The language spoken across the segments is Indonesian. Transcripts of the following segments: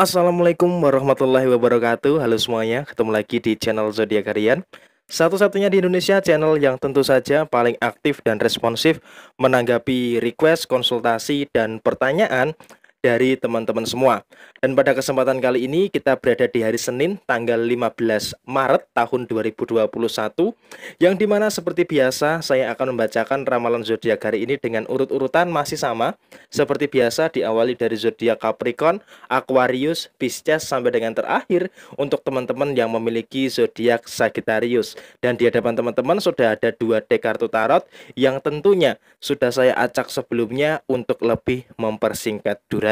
Assalamualaikum warahmatullahi wabarakatuh. Halo semuanya, ketemu lagi di channel Zodiak Harian. Satu-satunya di Indonesia channel yang tentu saja paling aktif dan responsif Menanggapi request, konsultasi, dan pertanyaan dari teman-teman semua. Dan pada kesempatan kali ini kita berada di hari Senin tanggal 15 Maret tahun 2021 yang di mana seperti biasa saya akan membacakan ramalan zodiak hari ini dengan urut-urutan masih sama seperti biasa diawali dari zodiak Capricorn, Aquarius, Pisces sampai dengan terakhir untuk teman-teman yang memiliki zodiak Sagittarius. Dan di hadapan teman-teman sudah ada dua dek kartu tarot yang tentunya sudah saya acak sebelumnya untuk lebih mempersingkat durasi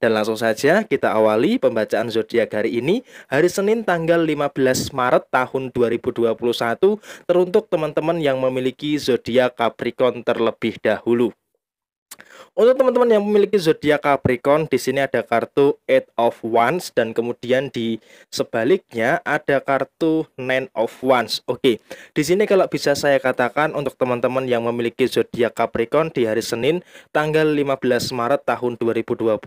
Dan langsung saja kita awali pembacaan zodiak hari ini, hari Senin tanggal 15 Maret tahun 2021 teruntuk teman-teman yang memiliki zodiak Capricorn terlebih dahulu. Untuk teman-teman yang memiliki zodiak Capricorn, di sini ada kartu Eight of Wands dan kemudian di sebaliknya ada kartu Nine of Wands. Oke, di sini kalau bisa saya katakan untuk teman-teman yang memiliki zodiak Capricorn di hari Senin tanggal 15 Maret tahun 2021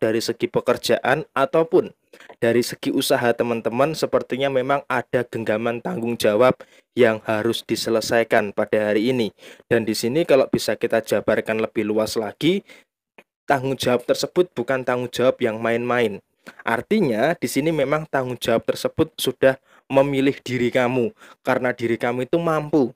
dari segi pekerjaan ataupun dari segi usaha teman-teman sepertinya memang ada genggaman tanggung jawab yang harus diselesaikan pada hari ini. Dan di sini kalau bisa kita jabarkan lebih luas lagi, tanggung jawab tersebut bukan tanggung jawab yang main-main. Artinya di sini memang tanggung jawab tersebut sudah memilih diri kamu karena diri kamu itu mampu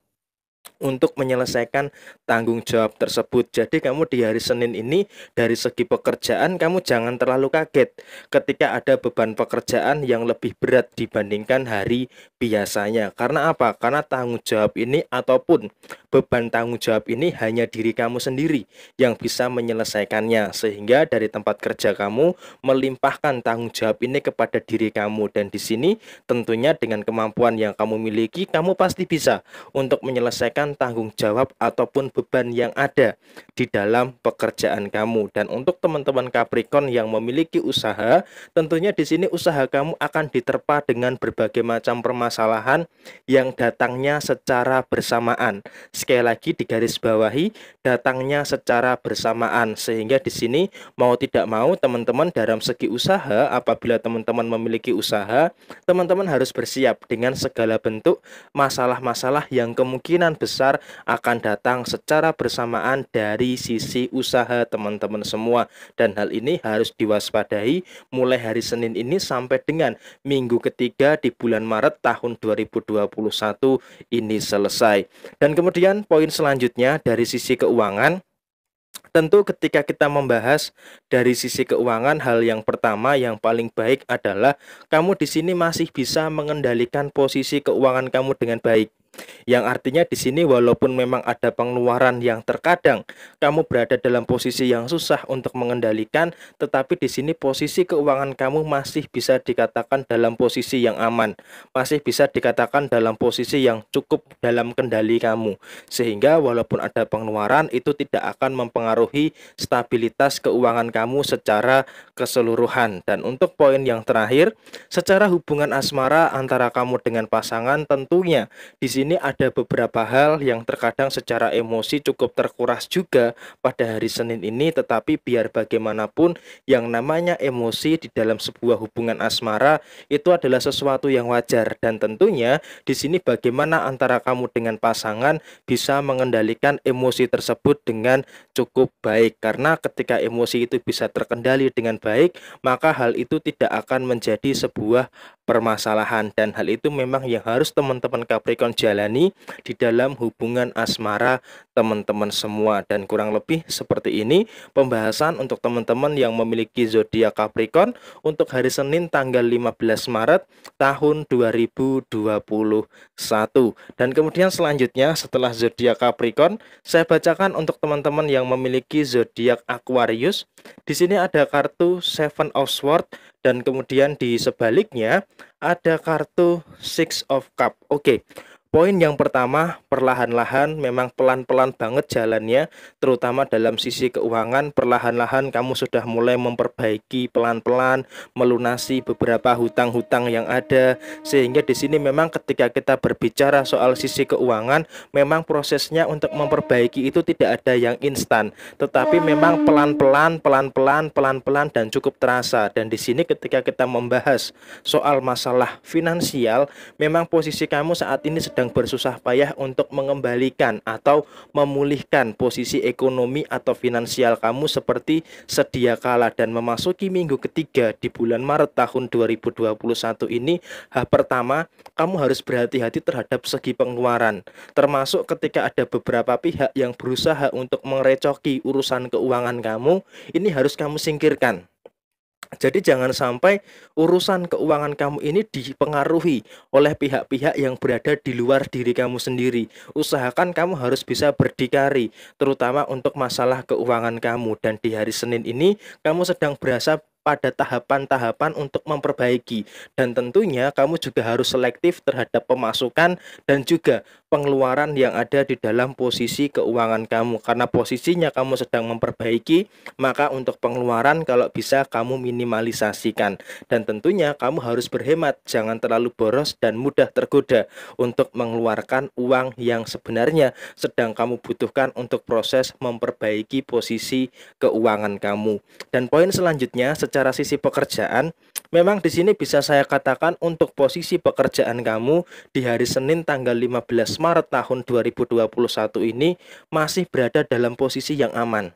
untuk menyelesaikan tanggung jawab tersebut. Jadi kamu di hari Senin ini dari segi pekerjaan kamu jangan terlalu kaget ketika ada beban pekerjaan yang lebih berat dibandingkan hari biasanya. Karena apa? Karena tanggung jawab ini ataupun beban tanggung jawab ini hanya diri kamu sendiri yang bisa menyelesaikannya. Sehingga dari tempat kerja kamu melimpahkan tanggung jawab ini kepada diri kamu dan di sini tentunya dengan kemampuan yang kamu miliki kamu pasti bisa untuk menyelesaikan menyelesaikan tanggung jawab ataupun beban yang ada di dalam pekerjaan kamu. Dan untuk teman-teman Capricorn yang memiliki usaha, tentunya di sini usaha kamu akan diterpa dengan berbagai macam permasalahan yang datangnya secara bersamaan. Sekali lagi di garis bawahi, datangnya secara bersamaan sehingga di sini mau tidak mau teman-teman dalam segi usaha apabila teman-teman memiliki usaha, teman-teman harus bersiap dengan segala bentuk masalah-masalah yang kemungkinan besar akan datang secara bersamaan dari sisi usaha teman-teman semua dan hal ini harus diwaspadai mulai hari Senin ini sampai dengan minggu ketiga di bulan Maret tahun 2021 ini selesai. Dan kemudian poin selanjutnya dari sisi keuangan Tentu ketika kita membahas dari sisi keuangan hal yang pertama yang paling baik adalah kamu di sini masih bisa mengendalikan posisi keuangan kamu dengan baik. Yang artinya di sini walaupun memang ada pengeluaran yang terkadang kamu berada dalam posisi yang susah untuk mengendalikan, tetapi di sini posisi keuangan kamu masih bisa dikatakan dalam posisi yang aman, masih bisa dikatakan dalam posisi yang cukup dalam kendali kamu. Sehingga walaupun ada pengeluaran itu tidak akan mempengaruhi stabilitas keuangan kamu secara keseluruhan. Dan untuk poin yang terakhir, secara hubungan asmara antara kamu dengan pasangan tentunya di sini sini ada beberapa hal yang terkadang secara emosi cukup terkuras juga pada hari Senin ini tetapi biar bagaimanapun yang namanya emosi di dalam sebuah hubungan asmara itu adalah sesuatu yang wajar. Dan tentunya di sini bagaimana antara kamu dengan pasangan bisa mengendalikan emosi tersebut dengan cukup baik. Karena ketika emosi itu bisa terkendali dengan baik maka hal itu tidak akan menjadi sebuah permasalahan. Dan hal itu memang yang harus teman-teman Capricorn jalani di dalam hubungan asmara teman-teman semua. Dan kurang lebih seperti ini pembahasan untuk teman-teman yang memiliki zodiak Capricorn untuk hari Senin tanggal 15 Maret tahun 2021 dan kemudian selanjutnya setelah zodiak Capricorn saya bacakan untuk teman-teman yang memiliki zodiak Aquarius. Di sini ada kartu Seven of Swords dan kemudian di sebaliknya ada kartu Six of Cup. Oke. Poin yang pertama, perlahan-lahan memang pelan-pelan banget jalannya, terutama dalam sisi keuangan, perlahan-lahan kamu sudah mulai memperbaiki pelan-pelan, melunasi beberapa hutang-hutang yang ada, sehingga di sini memang ketika kita berbicara soal sisi keuangan, memang prosesnya untuk memperbaiki itu tidak ada yang instan, tetapi memang pelan-pelan, pelan-pelan, pelan-pelan dan cukup terasa. Dan di sini ketika kita membahas soal masalah finansial, memang posisi kamu saat ini sedang sedang bersusah payah untuk mengembalikan atau memulihkan posisi ekonomi atau finansial kamu seperti sedia kala. Dan memasuki minggu ketiga di bulan Maret tahun 2021 ini hal pertama kamu harus berhati-hati terhadap segi pengeluaran. Termasuk ketika ada beberapa pihak yang berusaha untuk merecoki urusan keuangan kamu ini harus kamu singkirkan jadi jangan sampai urusan keuangan kamu ini dipengaruhi oleh pihak-pihak yang berada di luar diri kamu sendiri. Usahakan kamu harus bisa berdikari, terutama untuk masalah keuangan kamu. Dan di hari Senin ini kamu sedang berasa pada tahapan-tahapan untuk memperbaiki dan tentunya kamu juga harus selektif terhadap pemasukan dan juga pengeluaran yang ada di dalam posisi keuangan kamu. Karena posisinya kamu sedang memperbaiki maka untuk pengeluaran kalau bisa kamu minimalisasikan. Dan tentunya kamu harus berhemat jangan terlalu boros dan mudah tergoda untuk mengeluarkan uang yang sebenarnya sedang kamu butuhkan untuk proses memperbaiki posisi keuangan kamu. Dan poin selanjutnya secara sisi pekerjaan, memang di sini bisa saya katakan untuk posisi pekerjaan kamu di hari Senin tanggal 15 Maret tahun 2021 ini masih berada dalam posisi yang aman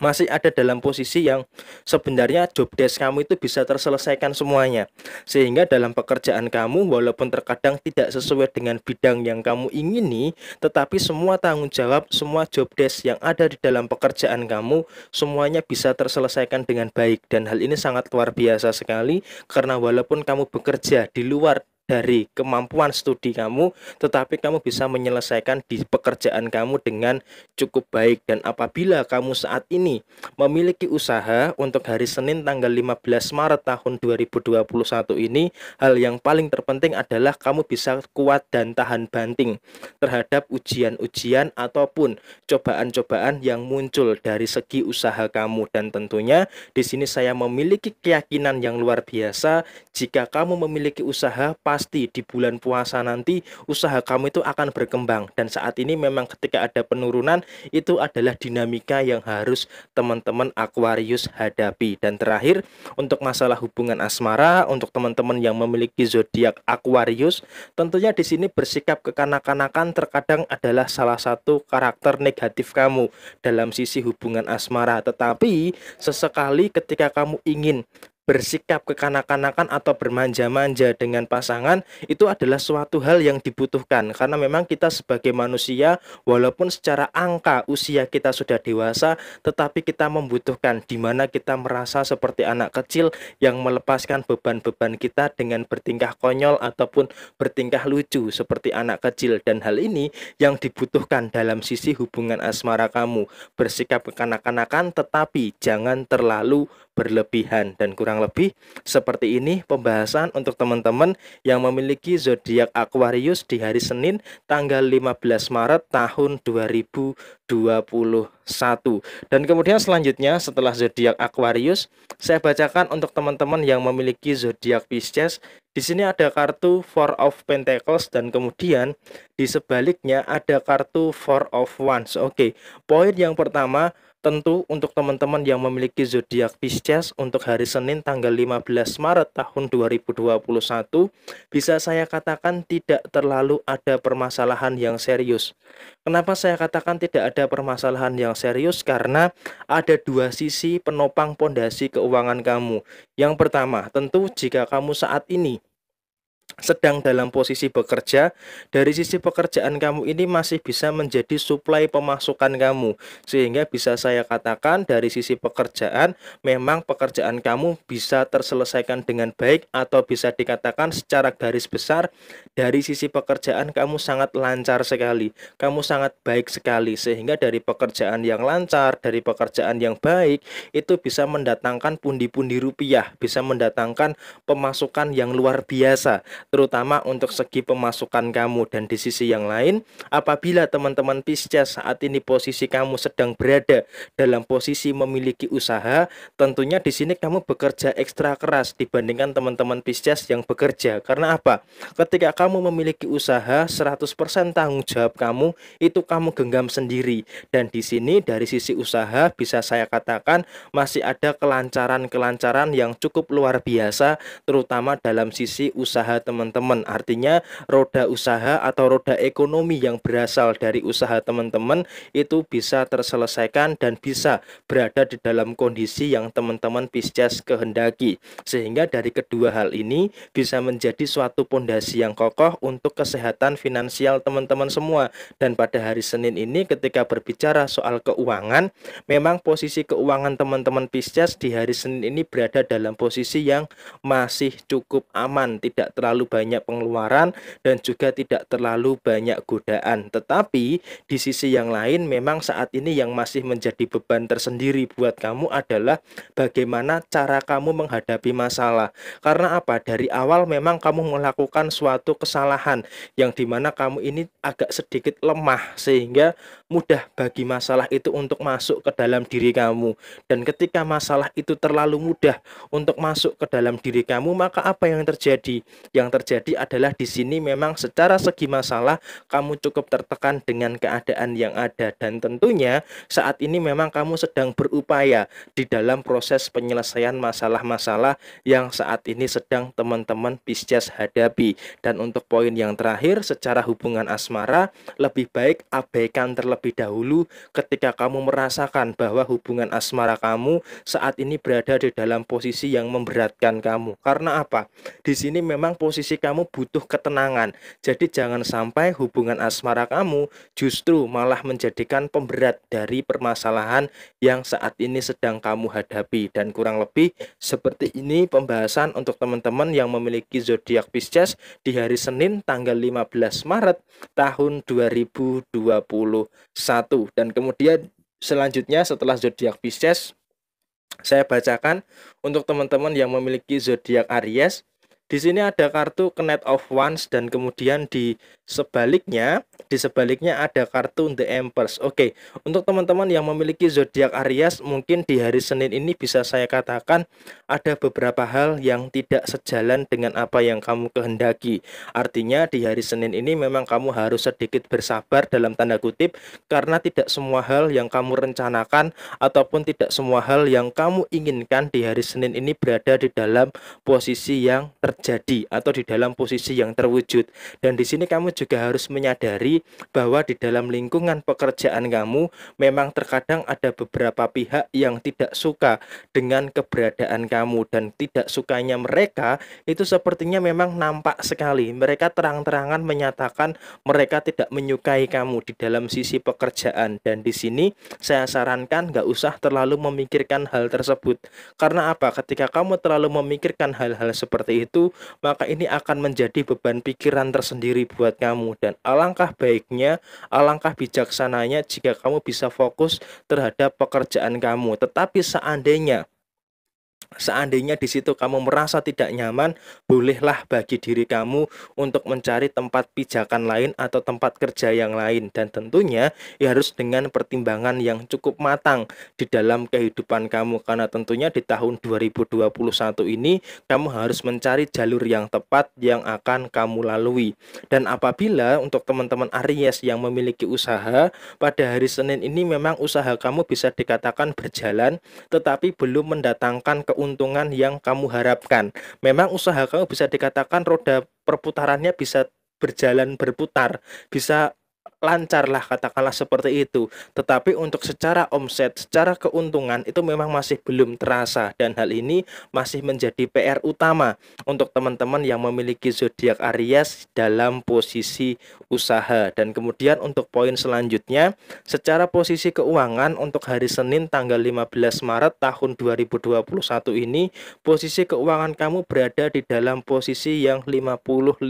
masih ada dalam posisi yang sebenarnya job desk kamu itu bisa terselesaikan semuanya. Sehingga dalam pekerjaan kamu walaupun terkadang tidak sesuai dengan bidang yang kamu ingini tetapi semua tanggung jawab semua job desk yang ada di dalam pekerjaan kamu semuanya bisa terselesaikan dengan baik. Dan hal ini sangat luar biasa sekali karena walaupun kamu bekerja di luar dari kemampuan studi kamu, tetapi kamu bisa menyelesaikan di pekerjaan kamu dengan cukup baik. Dan apabila kamu saat ini memiliki usaha untuk hari Senin tanggal 15 Maret tahun 2021 ini, hal yang paling terpenting adalah kamu bisa kuat dan tahan banting terhadap ujian-ujian ataupun cobaan-cobaan yang muncul dari segi usaha kamu. Dan tentunya di sini saya memiliki keyakinan yang luar biasa jika kamu memiliki usaha pasti di bulan puasa nanti usaha kamu itu akan berkembang. Dan saat ini memang ketika ada penurunan itu adalah dinamika yang harus teman-teman Aquarius hadapi. Dan terakhir untuk masalah hubungan asmara untuk teman-teman yang memiliki zodiak Aquarius tentunya di sini bersikap kekanak-kanakan terkadang adalah salah satu karakter negatif kamu dalam sisi hubungan asmara. Tetapi sesekali ketika kamu ingin bersikap kekanak-kanakan atau bermanja-manja dengan pasangan itu adalah suatu hal yang dibutuhkan. Karena memang kita sebagai manusia walaupun secara angka usia kita sudah dewasa tetapi kita membutuhkan di mana kita merasa seperti anak kecil yang melepaskan beban-beban kita dengan bertingkah konyol ataupun bertingkah lucu seperti anak kecil. Dan hal ini yang dibutuhkan dalam sisi hubungan asmara kamu. Bersikap kekanak-kanakan tetapi jangan terlalu berlebihan. Dan kurang lebih seperti ini pembahasan untuk teman-teman yang memiliki zodiak Aquarius di hari Senin tanggal 15 Maret tahun 2021. Dan kemudian selanjutnya setelah zodiak Aquarius, saya bacakan untuk teman-teman yang memiliki zodiak Pisces. Di sini ada kartu Four of Pentacles dan kemudian di sebaliknya ada kartu Four of Wands. Oke, poin yang pertama Tentu untuk teman-teman yang memiliki zodiak Pisces untuk hari Senin tanggal 15 Maret tahun 2021 bisa saya katakan tidak terlalu ada permasalahan yang serius. Kenapa saya katakan tidak ada permasalahan yang serius? Karena ada dua sisi penopang pondasi keuangan kamu. Yang pertama, tentu jika kamu saat ini sedang dalam posisi bekerja, dari sisi pekerjaan kamu ini masih bisa menjadi suplai pemasukan kamu. Sehingga bisa saya katakan dari sisi pekerjaan memang pekerjaan kamu bisa terselesaikan dengan baik atau bisa dikatakan secara garis besar dari sisi pekerjaan kamu sangat lancar sekali. Kamu sangat baik sekali sehingga dari pekerjaan yang lancar, dari pekerjaan yang baik itu bisa mendatangkan pundi-pundi rupiah, bisa mendatangkan pemasukan yang luar biasa terutama untuk segi pemasukan kamu. Dan di sisi yang lain apabila teman-teman Pisces saat ini posisi kamu sedang berada dalam posisi memiliki usaha tentunya di sini kamu bekerja ekstra keras dibandingkan teman-teman Pisces yang bekerja. Karena apa? Ketika kamu memiliki usaha 100% tanggung jawab kamu itu kamu genggam sendiri. Dan di sini dari sisi usaha bisa saya katakan masih ada kelancaran-kelancaran yang cukup luar biasa terutama dalam sisi usaha teman-teman. Artinya roda usaha atau roda ekonomi yang berasal dari usaha teman-teman itu bisa terselesaikan dan bisa berada di dalam kondisi yang teman-teman Pisces kehendaki. Sehingga dari kedua hal ini bisa menjadi suatu pondasi yang kokoh untuk kesehatan finansial teman-teman semua. Dan pada hari Senin ini ketika berbicara soal keuangan memang posisi keuangan teman-teman Pisces di hari Senin ini berada dalam posisi yang masih cukup aman tidak terlalu banyak pengeluaran dan juga tidak terlalu banyak godaan. Tetapi di sisi yang lain memang saat ini yang masih menjadi beban tersendiri buat kamu adalah bagaimana cara kamu menghadapi masalah. Karena apa? Dari awal memang kamu melakukan suatu kesalahan yang di mana kamu ini agak sedikit lemah sehingga mudah bagi masalah itu untuk masuk ke dalam diri kamu. Dan ketika masalah itu terlalu mudah untuk masuk ke dalam diri kamu maka apa yang terjadi? Yang terjadi adalah di sini memang secara segi masalah kamu cukup tertekan dengan keadaan yang ada dan tentunya saat ini memang kamu sedang berupaya di dalam proses penyelesaian masalah-masalah yang saat ini sedang teman-teman Pisces hadapi dan untuk poin yang terakhir secara hubungan asmara lebih baik abaikan terlebih dahulu ketika kamu merasakan bahwa hubungan asmara kamu saat ini berada di dalam posisi yang memberatkan kamu. Karena apa? Di sini memang posisi kamu butuh ketenangan. Jadi jangan sampai hubungan asmara kamu justru malah menjadikan pemberat dari permasalahan yang saat ini sedang kamu hadapi. Dan kurang lebih seperti ini pembahasan untuk teman-teman yang memiliki zodiak Pisces di hari Senin tanggal 15 Maret tahun 2020 satu. Dan kemudian selanjutnya setelah zodiak Pisces saya bacakan untuk teman-teman yang memiliki zodiak Aries di sini ada kartu Knight of Wands dan kemudian di sebaliknya, di sebaliknya ada kartu The Empress. Oke, untuk teman-teman yang memiliki zodiak Aries, mungkin di hari Senin ini bisa saya katakan ada beberapa hal yang tidak sejalan dengan apa yang kamu kehendaki. Artinya di hari Senin ini memang kamu harus sedikit bersabar dalam tanda kutip karena tidak semua hal yang kamu rencanakan ataupun tidak semua hal yang kamu inginkan di hari Senin ini berada di dalam posisi yang terjadi terjadi atau di dalam posisi yang terwujud. Dan di sini kamu juga harus menyadari bahwa di dalam lingkungan pekerjaan kamu memang terkadang ada beberapa pihak yang tidak suka dengan keberadaan kamu dan tidak sukanya mereka itu sepertinya memang nampak sekali. Mereka terang-terangan menyatakan mereka tidak menyukai kamu di dalam sisi pekerjaan dan di sini saya sarankan nggak usah terlalu memikirkan hal tersebut. Karena apa? Ketika kamu terlalu memikirkan hal-hal seperti itu, maka ini akan menjadi beban pikiran tersendiri buat kamu dan alangkah baiknya, alangkah bijaksananya jika kamu bisa fokus terhadap pekerjaan kamu. Tetapi seandainya Seandainya di situ kamu merasa tidak nyaman, bolehlah bagi diri kamu untuk mencari tempat pijakan lain atau tempat kerja yang lain dan tentunya ya harus dengan pertimbangan yang cukup matang di dalam kehidupan kamu karena tentunya di tahun 2021 ini kamu harus mencari jalur yang tepat yang akan kamu lalui. Dan apabila untuk teman-teman Aries yang memiliki usaha pada hari Senin ini memang usaha kamu bisa dikatakan berjalan tetapi belum mendatangkan keuntungan keuntungan yang kamu harapkan. Memang usaha kamu bisa dikatakan roda perputarannya bisa berjalan berputar, bisa lancar lah katakanlah seperti itu. Tetapi untuk secara omset, secara keuntungan itu memang masih belum terasa dan hal ini masih menjadi PR utama untuk teman-teman yang memiliki zodiak Aries dalam posisi usaha. Dan kemudian untuk poin selanjutnya, secara posisi keuangan untuk hari Senin tanggal 15 Maret tahun 2021 ini, posisi keuangan kamu berada di dalam posisi yang 50-50.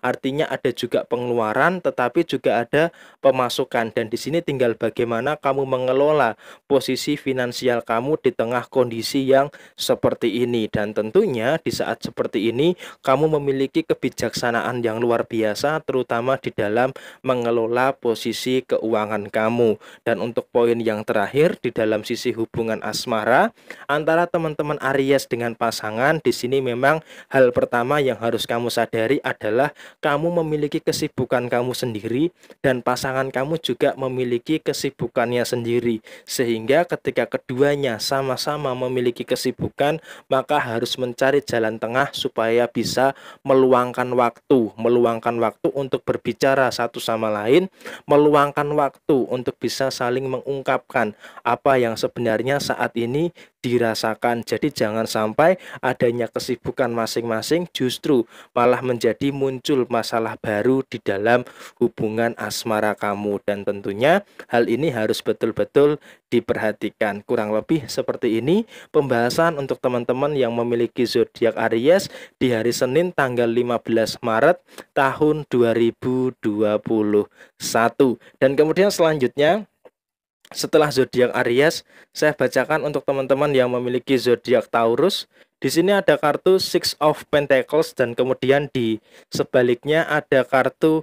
Artinya ada juga pengeluaran tetapi juga juga ada pemasukan. Dan di sini tinggal bagaimana kamu mengelola posisi finansial kamu di tengah kondisi yang seperti ini. Dan tentunya di saat seperti ini kamu memiliki kebijaksanaan yang luar biasa terutama di dalam mengelola posisi keuangan kamu. Dan untuk poin yang terakhir di dalam sisi hubungan asmara antara teman-teman Aries dengan pasangan di sini memang hal pertama yang harus kamu sadari adalah kamu memiliki kesibukan kamu sendiri dan pasangan kamu juga memiliki kesibukannya sendiri. Sehingga ketika keduanya sama-sama memiliki kesibukan maka harus mencari jalan tengah supaya bisa meluangkan waktu. Meluangkan waktu untuk berbicara satu sama lain meluangkan waktu untuk bisa saling mengungkapkan apa yang sebenarnya saat ini dirasakan. Jadi jangan sampai adanya kesibukan masing-masing justru malah menjadi muncul masalah baru di dalam hubungan asmara kamu dan tentunya hal ini harus betul-betul diperhatikan. Kurang lebih seperti ini pembahasan untuk teman-teman yang memiliki zodiak Aries di hari Senin tanggal 15 Maret tahun 2021. Dan kemudian selanjutnya setelah zodiak Aries, saya bacakan untuk teman-teman yang memiliki zodiak Taurus. Di sini ada kartu Six of Pentacles dan kemudian di sebaliknya ada kartu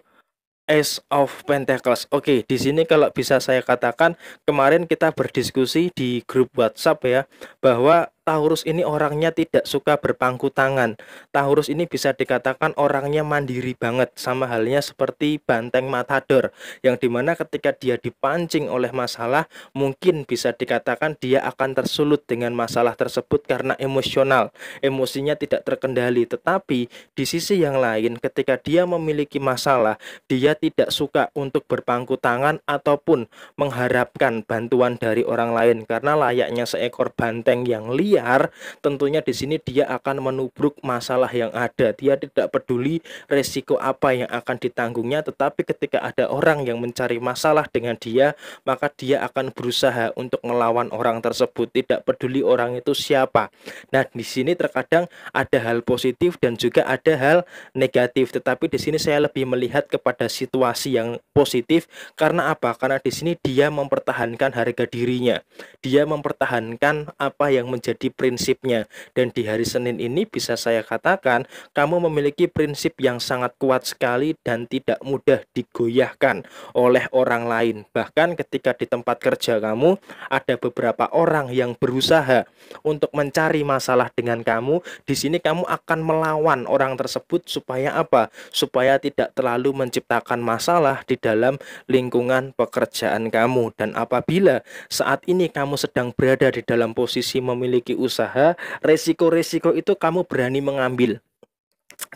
Ace of Pentacles. Oke, di sini kalau bisa saya katakan kemarin kita berdiskusi di grup WhatsApp ya bahwa Taurus ini orangnya tidak suka berpangku tangan. Taurus ini bisa dikatakan orangnya mandiri banget, sama halnya seperti banteng matador, yang di mana ketika dia dipancing oleh masalah, mungkin bisa dikatakan dia akan tersulut dengan masalah tersebut karena emosional, emosinya tidak terkendali. Tetapi di sisi yang lain, ketika dia memiliki masalah, dia tidak suka untuk berpangku tangan ataupun mengharapkan bantuan dari orang lain, karena layaknya seekor banteng yang liar liar, tentunya di sini dia akan menubruk masalah yang ada. Dia tidak peduli resiko apa yang akan ditanggungnya, tetapi ketika ada orang yang mencari masalah dengan dia, maka dia akan berusaha untuk melawan orang tersebut, tidak peduli orang itu siapa. Nah, di sini terkadang ada hal positif dan juga ada hal negatif, tetapi di sini saya lebih melihat kepada situasi yang positif karena apa? Karena di sini dia mempertahankan harga dirinya. Dia mempertahankan apa yang menjadi menjadi prinsipnya. Dan di hari Senin ini bisa saya katakan kamu memiliki prinsip yang sangat kuat sekali dan tidak mudah digoyahkan oleh orang lain. Bahkan ketika di tempat kerja kamu ada beberapa orang yang berusaha untuk mencari masalah dengan kamu. Di sini kamu akan melawan orang tersebut supaya apa? Supaya tidak terlalu menciptakan masalah di dalam lingkungan pekerjaan kamu. Dan apabila saat ini kamu sedang berada di dalam posisi memiliki usaha, resiko-resiko itu kamu berani mengambil.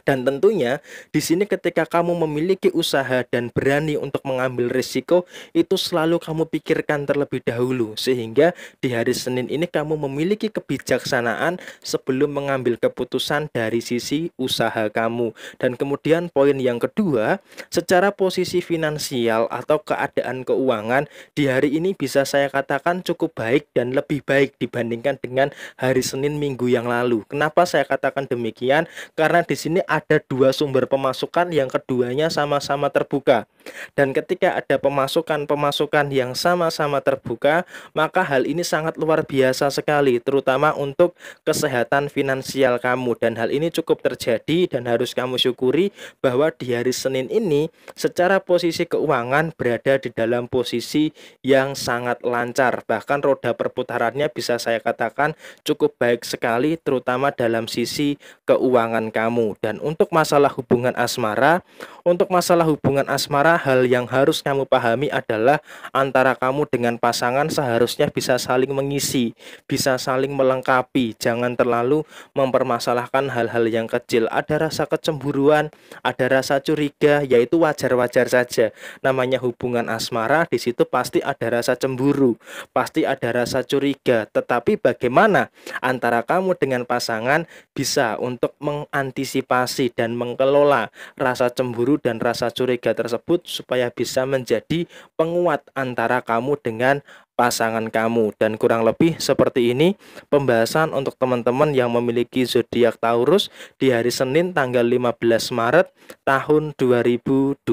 Dan tentunya di sini ketika kamu memiliki usaha dan berani untuk mengambil risiko itu selalu kamu pikirkan terlebih dahulu sehingga di hari Senin ini kamu memiliki kebijaksanaan sebelum mengambil keputusan dari sisi usaha kamu. Dan kemudian poin yang kedua, secara posisi finansial atau keadaan keuangan di hari ini bisa saya katakan cukup baik dan lebih baik dibandingkan dengan hari Senin minggu yang lalu. Kenapa saya katakan demikian? Karena di sini ada dua sumber pemasukan yang keduanya sama-sama terbuka. Dan ketika ada pemasukan-pemasukan yang sama-sama terbuka, maka hal ini sangat luar biasa sekali, terutama untuk kesehatan finansial kamu. Dan hal ini cukup terjadi dan harus kamu syukuri bahwa di hari Senin ini secara posisi keuangan berada di dalam posisi yang sangat lancar. Bahkan roda perputarannya bisa saya katakan cukup baik sekali, terutama dalam sisi keuangan kamu. Dan untuk masalah hubungan asmara, untuk masalah hubungan asmara hal yang harus kamu pahami adalah antara kamu dengan pasangan seharusnya bisa saling mengisi, bisa saling melengkapi, jangan terlalu mempermasalahkan hal-hal yang kecil. Ada rasa kecemburuan, ada rasa curiga, yaitu wajar-wajar saja. Namanya hubungan asmara di situ pasti ada rasa cemburu, pasti ada rasa curiga. Tetapi bagaimana antara kamu dengan pasangan bisa untuk mengantisipasi dan mengelola rasa cemburu dan rasa curiga tersebut supaya bisa menjadi penguat antara kamu dengan pasangan kamu. Dan kurang lebih seperti ini pembahasan untuk teman-teman yang memiliki zodiak Taurus di hari Senin tanggal 15 Maret tahun 2021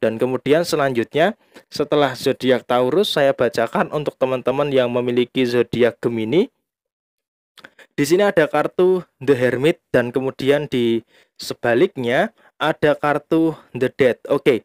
dan kemudian selanjutnya setelah zodiak Taurus saya bacakan untuk teman-teman yang memiliki zodiak Gemini. Di sini ada kartu The Hermit dan kemudian di sebaliknya ada kartu The Dead. Oke. Okay.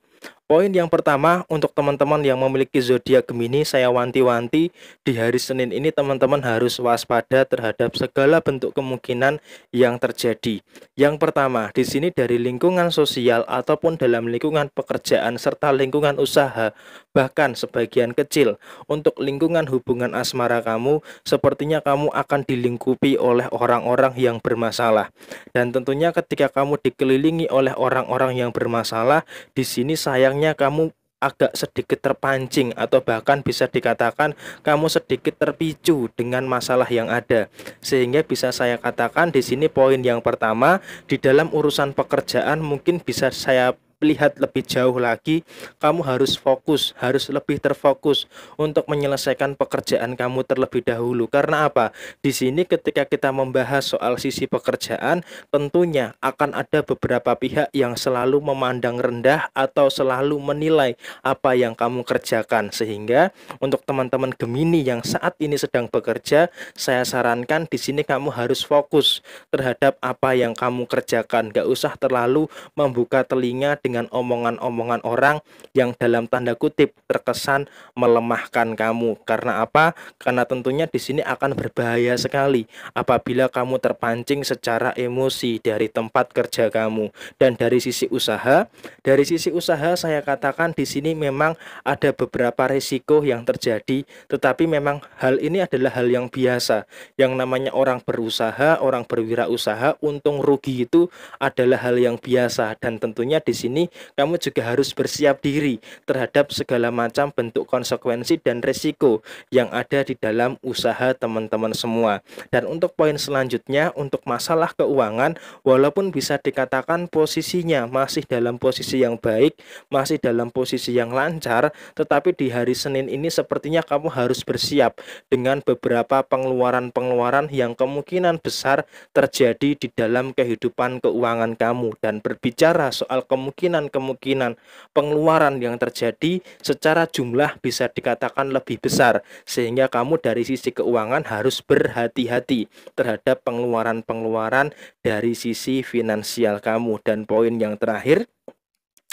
Poin yang pertama untuk teman-teman yang memiliki zodiak Gemini saya wanti-wanti di hari Senin ini teman-teman harus waspada terhadap segala bentuk kemungkinan yang terjadi. Yang pertama, di sini dari lingkungan sosial ataupun dalam lingkungan pekerjaan serta lingkungan usaha, bahkan sebagian kecil untuk lingkungan hubungan asmara kamu, sepertinya kamu akan dilingkupi oleh orang-orang yang bermasalah. Dan tentunya ketika kamu dikelilingi oleh orang-orang yang bermasalah, di sini sayang sayangnya kamu agak sedikit terpancing atau bahkan bisa dikatakan kamu sedikit terpicu dengan masalah yang ada. Sehingga bisa saya katakan di sini poin yang pertama di dalam urusan pekerjaan mungkin bisa saya lihat lebih jauh lagi, kamu harus fokus, harus lebih terfokus untuk menyelesaikan pekerjaan kamu terlebih dahulu. Karena apa? Di sini ketika kita membahas soal sisi pekerjaan, tentunya akan ada beberapa pihak yang selalu memandang rendah atau selalu menilai apa yang kamu kerjakan. Sehingga untuk teman-teman Gemini yang saat ini sedang bekerja, saya sarankan di sini kamu harus fokus terhadap apa yang kamu kerjakan. Gak usah terlalu membuka telinga dengan omongan-omongan orang yang dalam tanda kutip terkesan melemahkan kamu. Karena apa? Karena tentunya di sini akan berbahaya sekali apabila kamu terpancing secara emosi dari tempat kerja kamu dan dari sisi usaha. Dari sisi usaha saya katakan di sini memang ada beberapa risiko yang terjadi, tetapi memang hal ini adalah hal yang biasa. Yang namanya orang berusaha, orang berwirausaha, untung rugi itu adalah hal yang biasa dan tentunya di sini kamu juga harus bersiap diri terhadap segala macam bentuk konsekuensi dan resiko yang ada di dalam usaha teman-teman semua. Dan untuk poin selanjutnya, untuk masalah keuangan, walaupun bisa dikatakan posisinya masih dalam posisi yang baik, masih dalam posisi yang lancar, tetapi di hari Senin ini sepertinya kamu harus bersiap dengan beberapa pengeluaran-pengeluaran yang kemungkinan besar terjadi di dalam kehidupan keuangan kamu dan berbicara soal kemungkinan kemungkinan pengeluaran yang terjadi secara jumlah bisa dikatakan lebih besar sehingga kamu dari sisi keuangan harus berhati-hati terhadap pengeluaran-pengeluaran dari sisi finansial kamu. Dan poin yang terakhir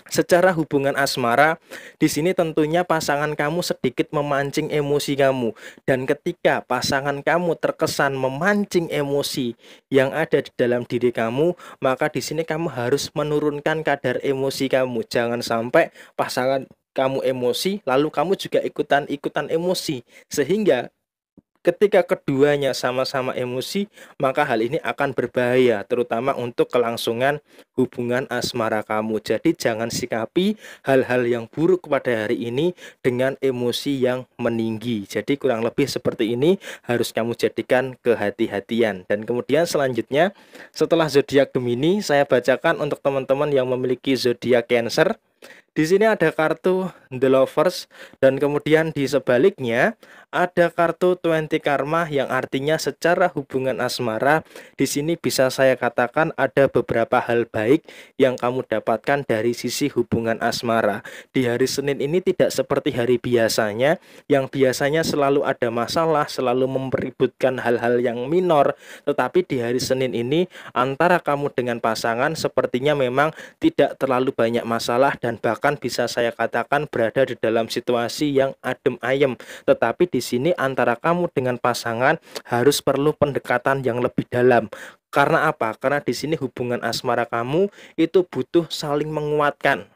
Secara hubungan asmara, di sini tentunya pasangan kamu sedikit memancing emosi kamu dan ketika pasangan kamu terkesan memancing emosi yang ada di dalam diri kamu, maka di sini kamu harus menurunkan kadar emosi kamu. Jangan sampai pasangan kamu emosi lalu kamu juga ikutan-ikutan emosi sehingga Ketika keduanya sama-sama emosi, maka hal ini akan berbahaya, terutama untuk kelangsungan hubungan asmara kamu. Jadi, jangan sikapi hal-hal yang buruk pada hari ini dengan emosi yang meninggi. Jadi, kurang lebih seperti ini harus kamu jadikan kehati-hatian. Dan kemudian, selanjutnya, setelah zodiak Gemini, saya bacakan untuk teman-teman yang memiliki zodiak Cancer. Di sini ada kartu The Lovers dan kemudian di sebaliknya ada kartu 20 Karma yang artinya secara hubungan asmara di sini bisa saya katakan ada beberapa hal baik yang kamu dapatkan dari sisi hubungan asmara. Di hari Senin ini tidak seperti hari biasanya yang biasanya selalu ada masalah, selalu mempeributkan hal-hal yang minor, tetapi di hari Senin ini antara kamu dengan pasangan sepertinya memang tidak terlalu banyak masalah dan bahkan bisa saya katakan berada di dalam situasi yang adem ayem. Tetapi di sini antara kamu dengan pasangan harus perlu pendekatan yang lebih dalam. Karena apa? Karena di sini hubungan asmara kamu itu butuh saling menguatkan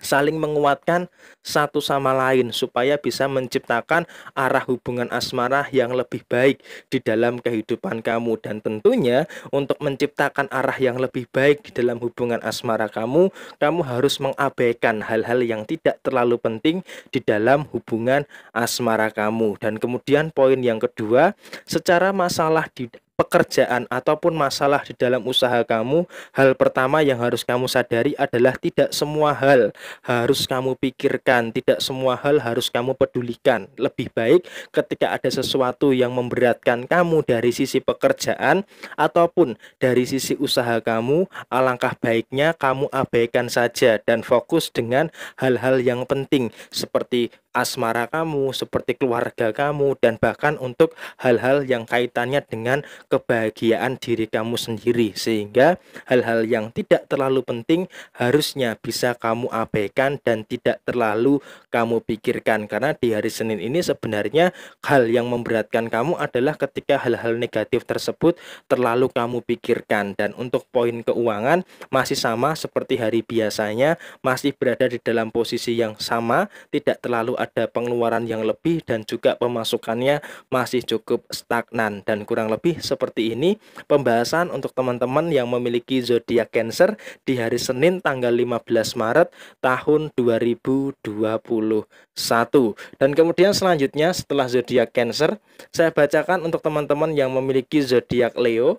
saling menguatkan satu sama lain supaya bisa menciptakan arah hubungan asmara yang lebih baik di dalam kehidupan kamu. Dan tentunya untuk menciptakan arah yang lebih baik di dalam hubungan asmara kamu kamu harus mengabaikan hal-hal yang tidak terlalu penting di dalam hubungan asmara kamu. Dan kemudian poin yang kedua secara masalah di pekerjaan ataupun masalah di dalam usaha kamu, hal pertama yang harus kamu sadari adalah tidak semua hal harus kamu pikirkan, tidak semua hal harus kamu pedulikan. Lebih baik ketika ada sesuatu yang memberatkan kamu dari sisi pekerjaan ataupun dari sisi usaha kamu, alangkah baiknya kamu abaikan saja dan fokus dengan hal-hal yang penting seperti asmara kamu, seperti keluarga kamu, dan bahkan untuk hal-hal yang kaitannya dengan kebahagiaan diri kamu sendiri. Sehingga hal-hal yang tidak terlalu penting harusnya bisa kamu abaikan dan tidak terlalu kamu pikirkan. Karena di hari Senin ini sebenarnya hal yang memberatkan kamu adalah ketika hal-hal negatif tersebut terlalu kamu pikirkan. Dan untuk poin keuangan masih sama seperti hari biasanya, masih berada di dalam posisi yang sama, tidak terlalu ada pengeluaran yang lebih dan juga pemasukannya masih cukup stagnan dan kurang lebih seperti ini pembahasan untuk teman-teman yang memiliki zodiak Cancer di hari Senin tanggal 15 Maret tahun 2021. Dan kemudian selanjutnya setelah zodiak Cancer, saya bacakan untuk teman-teman yang memiliki zodiak Leo.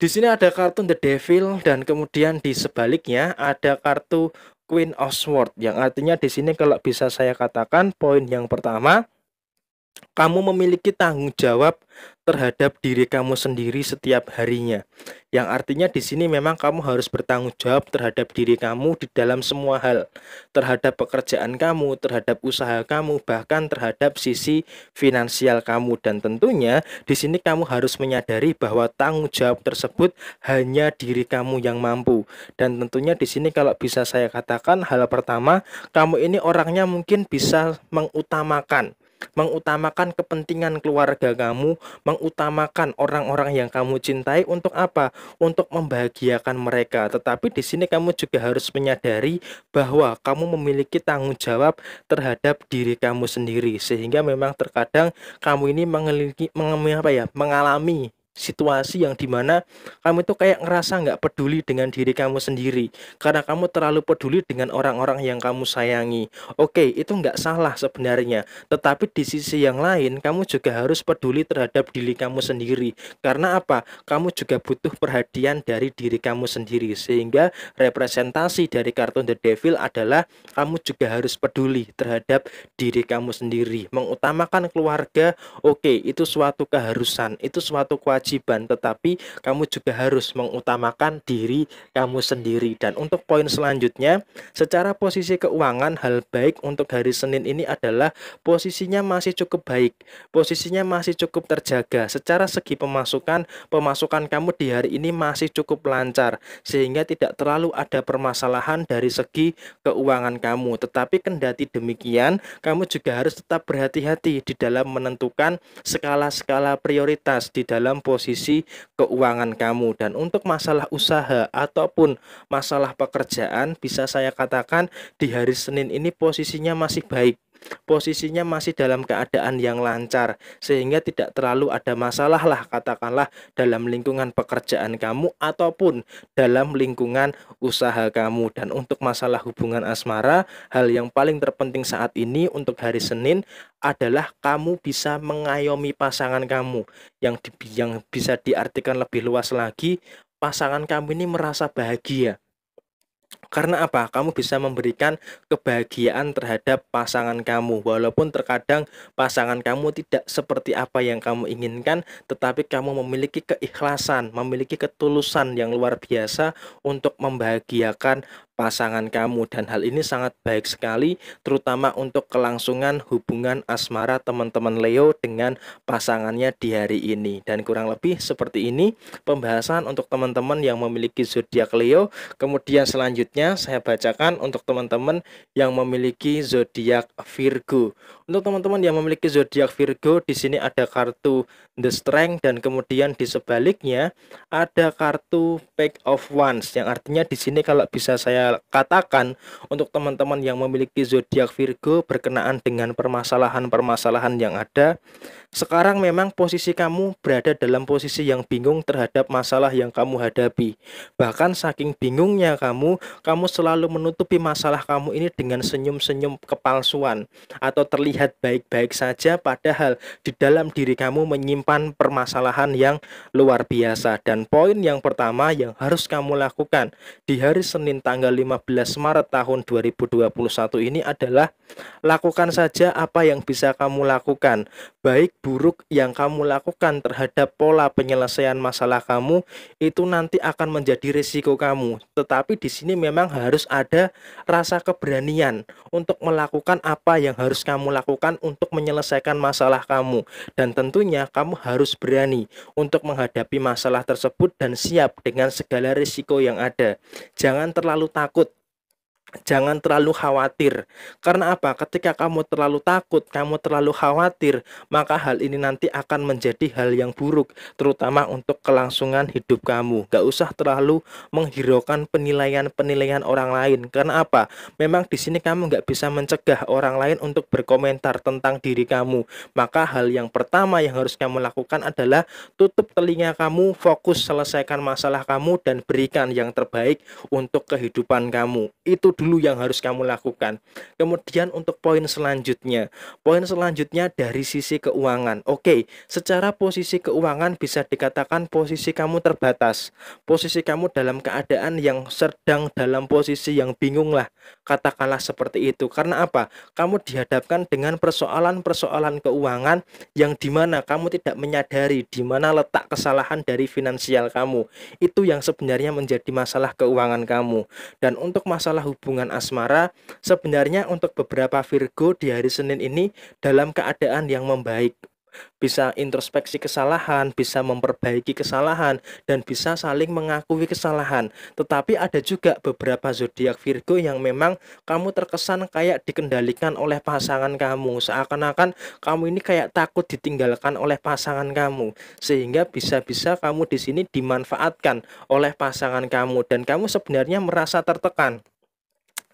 Di sini ada kartu The Devil dan kemudian di sebaliknya ada kartu Queen of Swords yang artinya di sini kalau bisa saya katakan poin yang pertama kamu memiliki tanggung jawab terhadap diri kamu sendiri setiap harinya. Yang artinya di sini memang kamu harus bertanggung jawab terhadap diri kamu di dalam semua hal, terhadap pekerjaan kamu, terhadap usaha kamu, bahkan terhadap sisi finansial kamu dan tentunya di sini kamu harus menyadari bahwa tanggung jawab tersebut hanya diri kamu yang mampu. Dan tentunya di sini kalau bisa saya katakan hal pertama, kamu ini orangnya mungkin bisa mengutamakan mengutamakan kepentingan keluarga kamu, mengutamakan orang-orang yang kamu cintai untuk apa? Untuk membahagiakan mereka. Tetapi di sini kamu juga harus menyadari bahwa kamu memiliki tanggung jawab terhadap diri kamu sendiri sehingga memang terkadang kamu ini mengalami apa ya? mengalami situasi yang di mana kamu itu kayak ngerasa nggak peduli dengan diri kamu sendiri. Karena kamu terlalu peduli dengan orang-orang yang kamu sayangi. Oke itu nggak salah sebenarnya. Tetapi di sisi yang lain kamu juga harus peduli terhadap diri kamu sendiri. Karena apa? Kamu juga butuh perhatian dari diri kamu sendiri. Sehingga representasi dari kartu The Devil adalah kamu juga harus peduli terhadap diri kamu sendiri. Mengutamakan keluarga oke itu suatu keharusan itu suatu kewajiban kewajiban, tetapi kamu juga harus mengutamakan diri kamu sendiri. Dan untuk poin selanjutnya, secara posisi keuangan, hal baik untuk hari Senin ini adalah posisinya masih cukup baik, posisinya masih cukup terjaga. Secara segi pemasukan, pemasukan kamu di hari ini masih cukup lancar, sehingga tidak terlalu ada permasalahan dari segi keuangan kamu. Tetapi kendati demikian, kamu juga harus tetap berhati-hati di dalam menentukan skala-skala prioritas di dalam posisi keuangan kamu. Dan untuk masalah usaha ataupun masalah pekerjaan bisa saya katakan di hari Senin ini posisinya masih baik posisinya masih dalam keadaan yang lancar sehingga tidak terlalu ada masalah lah katakanlah dalam lingkungan pekerjaan kamu ataupun dalam lingkungan usaha kamu. Dan untuk masalah hubungan asmara hal yang paling terpenting saat ini untuk hari Senin adalah kamu bisa mengayomi pasangan kamu. Yang di, yang bisa diartikan lebih luas lagi pasangan kamu ini merasa bahagia karena apa? Kamu bisa memberikan kebahagiaan terhadap pasangan kamu. Walaupun terkadang pasangan kamu tidak seperti apa yang kamu inginkan tetapi kamu memiliki keikhlasan, memiliki ketulusan yang luar biasa untuk membahagiakan pasangan kamu. Dan hal ini sangat baik sekali terutama untuk kelangsungan hubungan asmara teman-teman Leo dengan pasangannya di hari ini. Dan kurang lebih seperti ini pembahasan untuk teman-teman yang memiliki zodiak Leo. Kemudian selanjutnya saya bacakan untuk teman-teman yang memiliki zodiak Virgo untuk teman-teman yang memiliki zodiak Virgo di sini ada kartu The Strength dan kemudian di sebaliknya ada kartu Pack of Wands yang artinya di sini kalau bisa saya katakan untuk teman-teman yang memiliki zodiak Virgo berkenaan dengan permasalahan-permasalahan yang ada sekarang memang posisi kamu berada dalam posisi yang bingung terhadap masalah yang kamu hadapi. Bahkan saking bingungnya kamu, kamu selalu menutupi masalah kamu ini dengan senyum-senyum kepalsuan atau terlihat terlihat baik-baik saja padahal di dalam diri kamu menyimpan permasalahan yang luar biasa. Dan poin yang pertama yang harus kamu lakukan di hari Senin tanggal 15 Maret tahun 2021 ini adalah lakukan saja apa yang bisa kamu lakukan. Baik buruk yang kamu lakukan terhadap pola penyelesaian masalah kamu itu nanti akan menjadi risiko kamu. Tetapi di sini memang harus ada rasa keberanian untuk melakukan apa yang harus kamu lakukan untuk menyelesaikan masalah kamu dan tentunya kamu harus berani untuk menghadapi masalah tersebut dan siap dengan segala risiko yang ada. Jangan terlalu takut Jangan terlalu khawatir. Karena apa? Ketika kamu terlalu takut, kamu terlalu khawatir, maka hal ini nanti akan menjadi hal yang buruk, terutama untuk kelangsungan hidup kamu. Gak usah terlalu menghiraukan penilaian-penilaian orang lain. Karena apa? Memang di sini kamu gak bisa mencegah orang lain untuk berkomentar tentang diri kamu. Maka hal yang pertama yang harus kamu lakukan adalah tutup telinga kamu, fokus selesaikan masalah kamu, dan berikan yang terbaik untuk kehidupan kamu. Itu dulu yang harus kamu lakukan. Kemudian untuk poin selanjutnya, poin selanjutnya dari sisi keuangan. Oke, secara posisi keuangan bisa dikatakan posisi kamu terbatas. Posisi kamu dalam keadaan yang sedang dalam posisi yang bingung lah. Katakanlah seperti itu. Karena apa? Kamu dihadapkan dengan persoalan-persoalan keuangan yang di mana kamu tidak menyadari di mana letak kesalahan dari finansial kamu. Itu yang sebenarnya menjadi masalah keuangan kamu. Dan untuk masalah hubungan hubungan asmara sebenarnya untuk beberapa Virgo di hari Senin ini dalam keadaan yang membaik bisa introspeksi kesalahan, bisa memperbaiki kesalahan, dan bisa saling mengakui kesalahan. Tetapi ada juga beberapa zodiak Virgo yang memang kamu terkesan kayak dikendalikan oleh pasangan kamu, seakan-akan kamu ini kayak takut ditinggalkan oleh pasangan kamu, sehingga bisa-bisa kamu di sini dimanfaatkan oleh pasangan kamu, dan kamu sebenarnya merasa tertekan.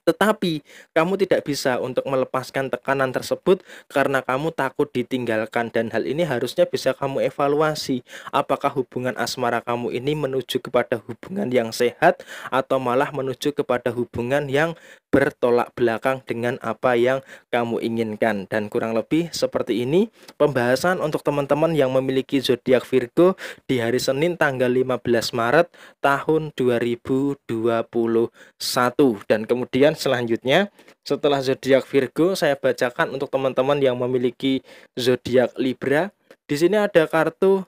Tetapi kamu tidak bisa untuk melepaskan tekanan tersebut karena kamu takut ditinggalkan dan hal ini harusnya bisa kamu evaluasi. Apakah hubungan asmara kamu ini menuju kepada hubungan yang sehat atau malah menuju kepada hubungan yang bertolak belakang dengan apa yang kamu inginkan. Dan kurang lebih seperti ini pembahasan untuk teman-teman yang memiliki zodiak Virgo di hari Senin tanggal 15 Maret tahun 2021 dan kemudian selanjutnya setelah zodiak Virgo saya bacakan untuk teman-teman yang memiliki zodiak Libra. Di sini ada kartu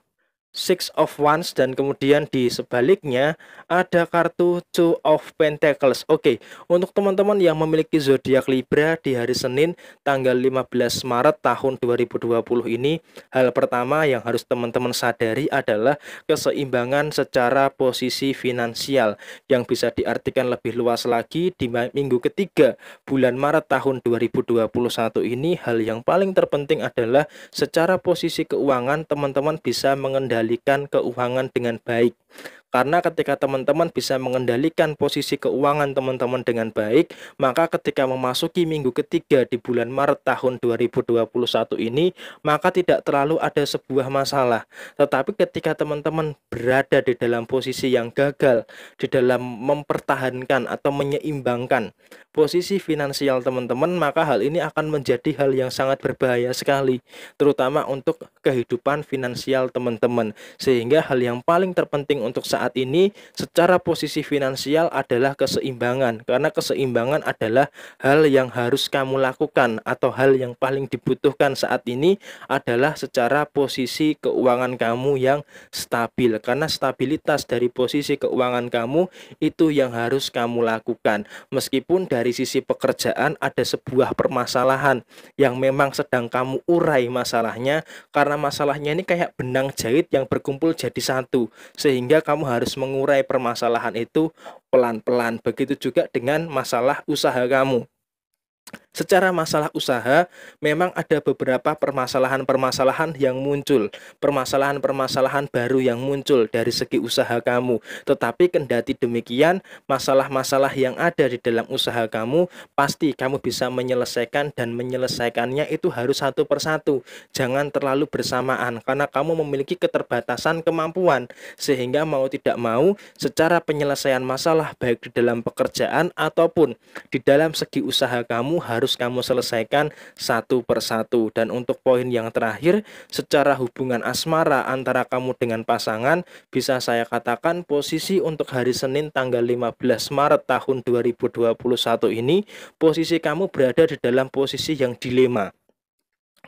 Six of Wands dan kemudian di sebaliknya ada kartu Two of Pentacles. Oke, untuk teman-teman yang memiliki zodiak Libra di hari Senin tanggal 15 Maret tahun 2020 ini, hal pertama yang harus teman-teman sadari adalah keseimbangan secara posisi finansial yang bisa diartikan lebih luas lagi di minggu ketiga bulan Maret tahun 2021 ini hal yang paling terpenting adalah secara posisi keuangan teman-teman bisa mengendalikan mengendalikan keuangan dengan baik. Karena ketika teman-teman bisa mengendalikan posisi keuangan teman-teman dengan baik, maka ketika memasuki minggu ketiga di bulan Maret tahun 2021 ini, maka tidak terlalu ada sebuah masalah. Tetapi ketika teman-teman berada di dalam posisi yang gagal, di dalam mempertahankan atau menyeimbangkan posisi finansial teman-teman, maka hal ini akan menjadi hal yang sangat berbahaya sekali, terutama untuk kehidupan finansial teman-teman. Sehingga hal yang paling terpenting untuk saat ini secara posisi finansial adalah keseimbangan, karena keseimbangan adalah hal yang harus kamu lakukan atau hal yang paling dibutuhkan saat ini adalah secara posisi keuangan kamu yang stabil, karena stabilitas dari posisi keuangan kamu itu yang harus kamu lakukan. Meskipun dari dari sisi pekerjaan ada sebuah permasalahan yang memang sedang kamu urai masalahnya karena masalahnya ini kayak benang jahit yang berkumpul jadi satu sehingga kamu harus mengurai permasalahan itu pelan-pelan. Begitu juga dengan masalah usaha kamu Secara masalah usaha, memang ada beberapa permasalahan-permasalahan yang muncul, permasalahan-permasalahan baru yang muncul dari segi usaha kamu. Tetapi kendati demikian, masalah-masalah yang ada di dalam usaha kamu pasti kamu bisa menyelesaikan dan menyelesaikannya itu harus satu persatu. Jangan terlalu bersamaan karena kamu memiliki keterbatasan kemampuan sehingga mau tidak mau secara penyelesaian masalah baik di dalam pekerjaan ataupun di dalam segi usaha kamu harus harus kamu selesaikan satu persatu. Dan untuk poin yang terakhir, secara hubungan asmara antara kamu dengan pasangan, bisa saya katakan posisi untuk hari Senin tanggal 15 Maret tahun 2021 ini, posisi kamu berada di dalam posisi yang dilema.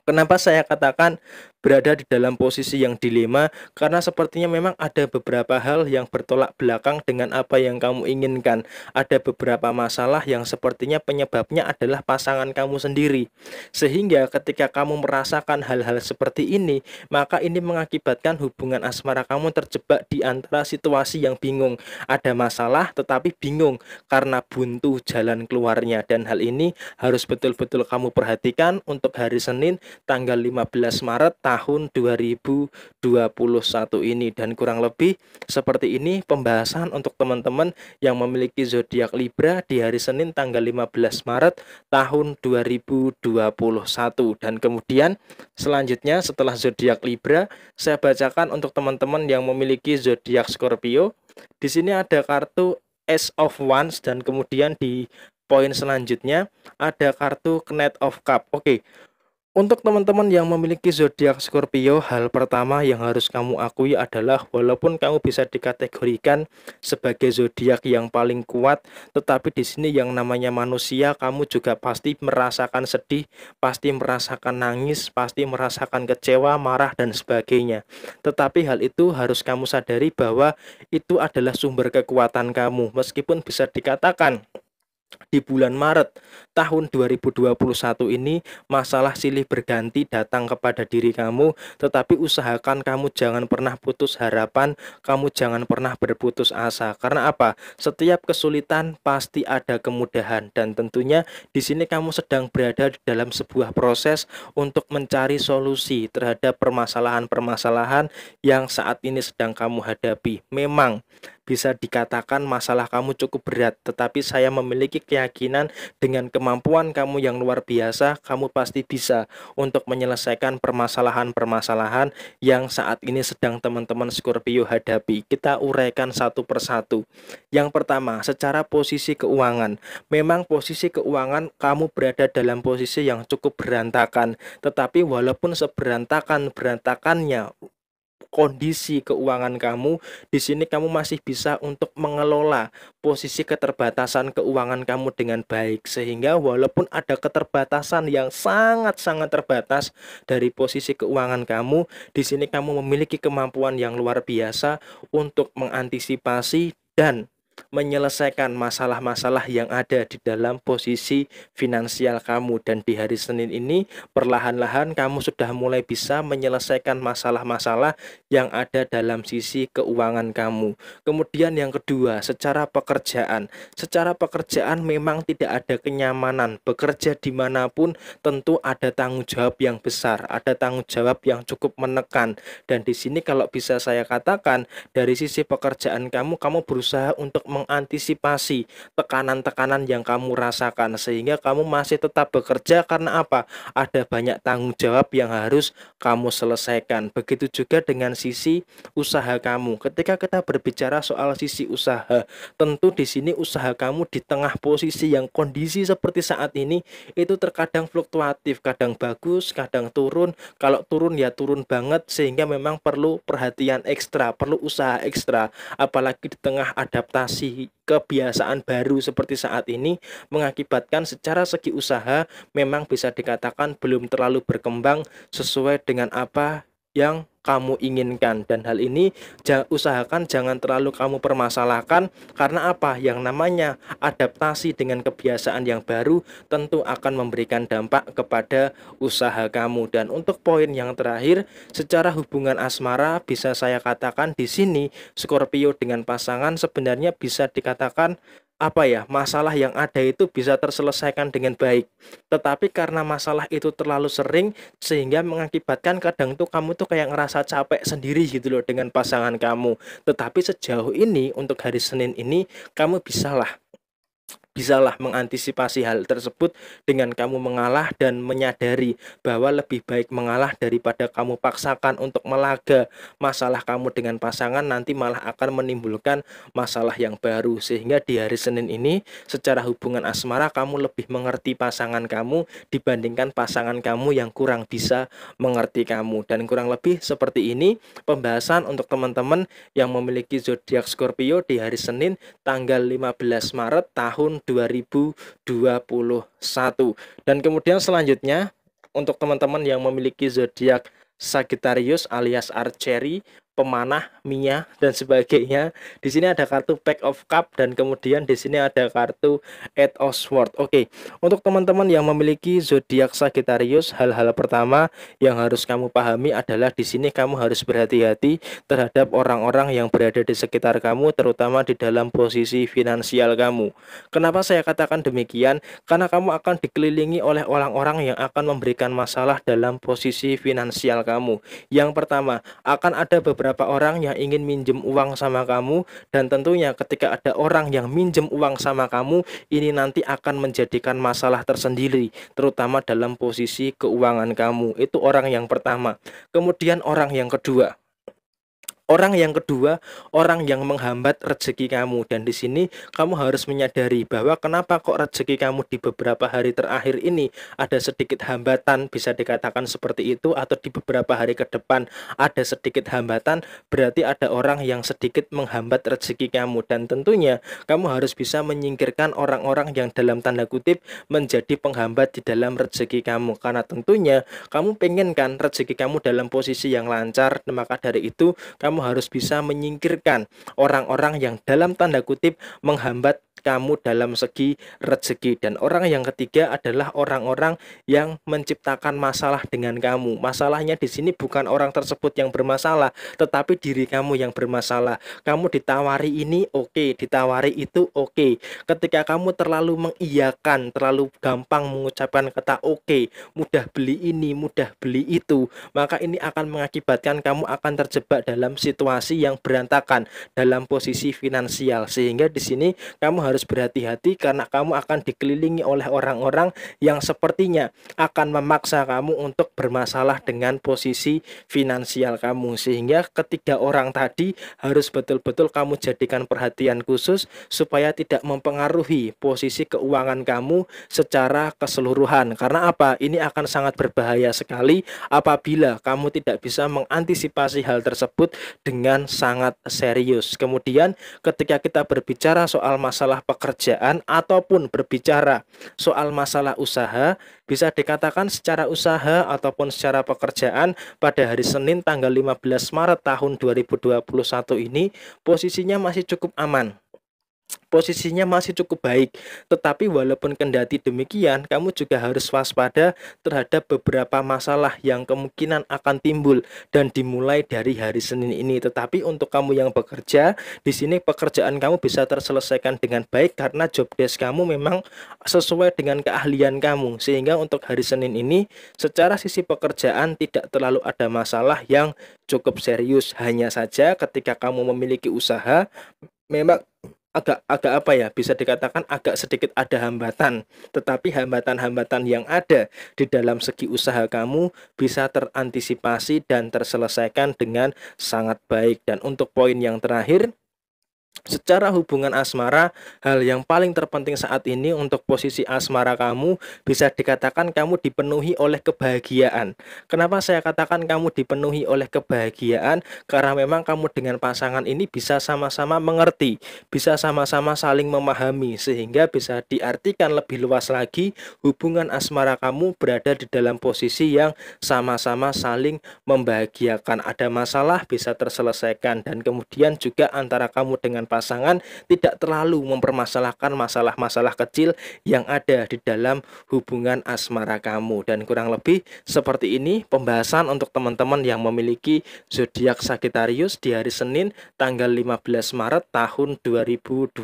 Kenapa saya katakan berada di dalam posisi yang dilema karena sepertinya memang ada beberapa hal yang bertolak belakang dengan apa yang kamu inginkan. Ada beberapa masalah yang sepertinya penyebabnya adalah pasangan kamu sendiri. Sehingga ketika kamu merasakan hal-hal seperti ini, maka ini mengakibatkan hubungan asmara kamu terjebak di antara situasi yang bingung. Ada masalah tetapi bingung karena buntu jalan keluarnya dan hal ini harus betul-betul kamu perhatikan untuk hari Senin tanggal 15 Maret tahun 2021 ini. Dan kurang lebih seperti ini pembahasan untuk teman-teman yang memiliki zodiak Libra di hari Senin tanggal 15 Maret tahun 2021 dan kemudian selanjutnya setelah zodiak Libra saya bacakan untuk teman-teman yang memiliki zodiak Scorpio. Di sini ada kartu Ace of Wands dan kemudian di poin selanjutnya ada kartu Knight of Cup. Oke, untuk teman-teman yang memiliki zodiak Scorpio, hal pertama yang harus kamu akui adalah walaupun kamu bisa dikategorikan sebagai zodiak yang paling kuat, tetapi di sini yang namanya manusia, kamu juga pasti merasakan sedih, pasti merasakan nangis, pasti merasakan kecewa, marah dan sebagainya. Tetapi hal itu harus kamu sadari bahwa itu adalah sumber kekuatan kamu, meskipun bisa dikatakan di bulan Maret tahun 2021 ini masalah silih berganti datang kepada diri kamu tetapi usahakan kamu jangan pernah putus harapan kamu jangan pernah berputus asa. Karena apa? Setiap kesulitan pasti ada kemudahan dan tentunya di sini kamu sedang berada dalam sebuah proses untuk mencari solusi terhadap permasalahan-permasalahan yang saat ini sedang kamu hadapi. Memang bisa dikatakan masalah kamu cukup berat, tetapi saya memiliki keyakinan dengan kemampuan kamu yang luar biasa, kamu pasti bisa untuk menyelesaikan permasalahan-permasalahan yang saat ini sedang teman-teman Scorpio hadapi. Kita uraikan satu persatu. Yang pertama, secara posisi keuangan. Memang posisi keuangan kamu berada dalam posisi yang cukup berantakan, tetapi walaupun seberantakan berantakannya kondisi keuangan kamu, di sini kamu masih bisa untuk mengelola posisi keterbatasan keuangan kamu dengan baik. Sehingga walaupun ada keterbatasan yang sangat-sangat terbatas dari posisi keuangan kamu, di sini kamu memiliki kemampuan yang luar biasa untuk mengantisipasi dan menyelesaikan masalah-masalah yang ada di dalam posisi finansial kamu dan di hari Senin ini perlahan-lahan kamu sudah mulai bisa menyelesaikan masalah-masalah yang ada dalam sisi keuangan kamu. Kemudian yang kedua, secara pekerjaan. Secara pekerjaan memang tidak ada kenyamanan. Bekerja di mana pun tentu ada tanggung jawab yang besar, ada tanggung jawab yang cukup menekan. Dan di sini kalau bisa saya katakan dari sisi pekerjaan kamu, kamu berusaha untuk mengantisipasi tekanan-tekanan yang kamu rasakan sehingga kamu masih tetap bekerja karena apa? Ada banyak tanggung jawab yang harus kamu selesaikan. Begitu juga dengan sisi usaha kamu. Ketika kita berbicara soal sisi usaha, tentu di sini usaha kamu di tengah posisi yang kondisi seperti saat ini itu terkadang fluktuatif, kadang bagus, kadang turun. Kalau turun ya turun banget sehingga memang perlu perhatian ekstra, perlu usaha ekstra apalagi di tengah adaptasi adaptasi kebiasaan baru seperti saat ini mengakibatkan secara segi usaha memang bisa dikatakan belum terlalu berkembang sesuai dengan apa yang kamu inginkan. Dan hal ini usahakan jangan terlalu kamu permasalahkan. Karena apa? Yang namanya adaptasi dengan kebiasaan yang baru tentu akan memberikan dampak kepada usaha kamu. Dan untuk poin yang terakhir secara hubungan asmara bisa saya katakan di sini Scorpio dengan pasangan sebenarnya bisa dikatakan apa ya masalah yang ada itu bisa terselesaikan dengan baik. Tetapi karena masalah itu terlalu sering sehingga mengakibatkan kadang tuh kamu tuh kayak ngerasa capek sendiri gitu loh dengan pasangan kamu. Tetapi sejauh ini untuk hari Senin ini kamu bisalah bisalah mengantisipasi hal tersebut dengan kamu mengalah dan menyadari bahwa lebih baik mengalah daripada kamu paksakan untuk melaga masalah kamu dengan pasangan nanti malah akan menimbulkan masalah yang baru. Sehingga di hari Senin ini secara hubungan asmara kamu lebih mengerti pasangan kamu dibandingkan pasangan kamu yang kurang bisa mengerti kamu. Dan kurang lebih seperti ini pembahasan untuk teman-teman yang memiliki zodiak Scorpio di hari Senin tanggal 15 Maret tahun 2021. Dan kemudian selanjutnya untuk teman-teman yang memiliki zodiak Sagittarius alias Archery pemanah, Mia dan sebagainya. Di sini ada kartu Pack of Cup dan kemudian di sini ada kartu Eight of. Oke, untuk teman-teman yang memiliki zodiak Sagittarius, hal-hal pertama yang harus kamu pahami adalah di sini kamu harus berhati-hati terhadap orang-orang yang berada di sekitar kamu, terutama di dalam posisi finansial kamu. Kenapa saya katakan demikian? Karena kamu akan dikelilingi oleh orang-orang yang akan memberikan masalah dalam posisi finansial kamu. Yang pertama, akan ada beberapa beberapa orang yang ingin minjem uang sama kamu dan tentunya ketika ada orang yang minjem uang sama kamu ini nanti akan menjadikan masalah tersendiri terutama dalam posisi keuangan kamu. Itu orang yang pertama. Kemudian orang yang kedua Orang yang kedua, orang yang menghambat rezeki kamu. Dan di sini kamu harus menyadari bahwa kenapa kok rezeki kamu di beberapa hari terakhir ini ada sedikit hambatan bisa dikatakan seperti itu atau di beberapa hari ke depan ada sedikit hambatan berarti ada orang yang sedikit menghambat rezeki kamu. Dan tentunya kamu harus bisa menyingkirkan orang-orang yang dalam tanda kutip menjadi penghambat di dalam rezeki kamu. Karena tentunya kamu pengen kan rezeki kamu dalam posisi yang lancar maka dari itu kamu harus bisa menyingkirkan orang-orang yang dalam tanda kutip menghambat kamu dalam segi rezeki dan orang yang ketiga adalah orang-orang yang menciptakan masalah dengan kamu. Masalahnya di sini bukan orang tersebut yang bermasalah, tetapi diri kamu yang bermasalah. Kamu ditawari ini oke, okay, ditawari itu oke. Okay. Ketika kamu terlalu mengiyakan, terlalu gampang mengucapkan kata oke, okay, mudah beli ini, mudah beli itu, maka ini akan mengakibatkan kamu akan terjebak dalam situasi yang berantakan dalam posisi finansial sehingga di sini kamu harus harus berhati-hati karena kamu akan dikelilingi oleh orang-orang yang sepertinya akan memaksa kamu untuk bermasalah dengan posisi finansial kamu. Sehingga ketiga orang tadi harus betul-betul kamu jadikan perhatian khusus supaya tidak mempengaruhi posisi keuangan kamu secara keseluruhan. Karena apa? Ini akan sangat berbahaya sekali apabila kamu tidak bisa mengantisipasi hal tersebut dengan sangat serius. Kemudian ketika kita berbicara soal masalah pekerjaan ataupun berbicara soal masalah usaha bisa dikatakan secara usaha ataupun secara pekerjaan pada hari Senin tanggal 15 Maret tahun 2021 ini posisinya masih cukup aman posisinya masih cukup baik. Tetapi walaupun kendati demikian, kamu juga harus waspada terhadap beberapa masalah yang kemungkinan akan timbul dan dimulai dari hari Senin ini. Tetapi untuk kamu yang bekerja, di sini pekerjaan kamu bisa terselesaikan dengan baik karena job desk kamu memang sesuai dengan keahlian kamu. Sehingga untuk hari Senin ini secara sisi pekerjaan tidak terlalu ada masalah yang cukup serius. Hanya saja ketika kamu memiliki usaha memang agak agak apa ya bisa dikatakan agak sedikit ada hambatan. Tetapi hambatan-hambatan yang ada di dalam segi usaha kamu bisa terantisipasi dan terselesaikan dengan sangat baik. Dan untuk poin yang terakhir Secara hubungan asmara, hal yang paling terpenting saat ini untuk posisi asmara kamu bisa dikatakan kamu dipenuhi oleh kebahagiaan. Kenapa saya katakan kamu dipenuhi oleh kebahagiaan? Karena memang kamu dengan pasangan ini bisa sama-sama mengerti, bisa sama-sama saling memahami sehingga bisa diartikan lebih luas lagi hubungan asmara kamu berada di dalam posisi yang sama-sama saling membahagiakan. Ada masalah bisa terselesaikan dan kemudian juga antara kamu dengan pasangan tidak terlalu mempermasalahkan masalah-masalah kecil yang ada di dalam hubungan asmara kamu. Dan kurang lebih seperti ini pembahasan untuk teman-teman yang memiliki zodiak Sagittarius di hari Senin tanggal 15 Maret tahun 2021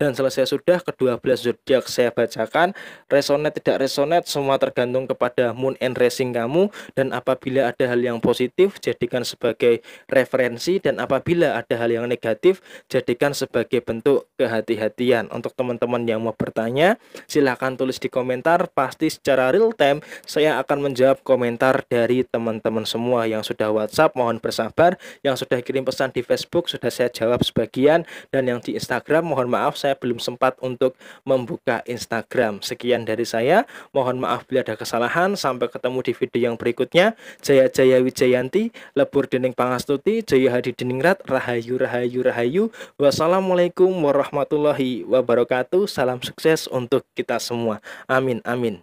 dan selesai sudah ke-12 zodiak saya bacakan. Resonate tidak resonate semua tergantung kepada moon and racing kamu. Dan apabila ada hal yang positif jadikan sebagai referensi. Dan apabila ada hal yang negatif responsif jadikan sebagai bentuk kehati-hatian. Untuk teman-teman yang mau bertanya, silahkan tulis di komentar. Pasti secara real time saya akan menjawab komentar dari teman-teman semua yang sudah WhatsApp. Mohon bersabar, yang sudah kirim pesan di Facebook sudah saya jawab sebagian dan yang di Instagram mohon maaf saya belum sempat untuk membuka Instagram. Sekian dari saya. Mohon maaf bila ada kesalahan. Sampai ketemu di video yang berikutnya. Jaya Jaya Wijayanti, Lebur Dening Pangastuti, Jaya Hadi Diningrat, Rahayu Rahayu Rahayu. Wassalamualaikum warahmatullahi wabarakatuh. Salam sukses untuk kita semua. Amin amin.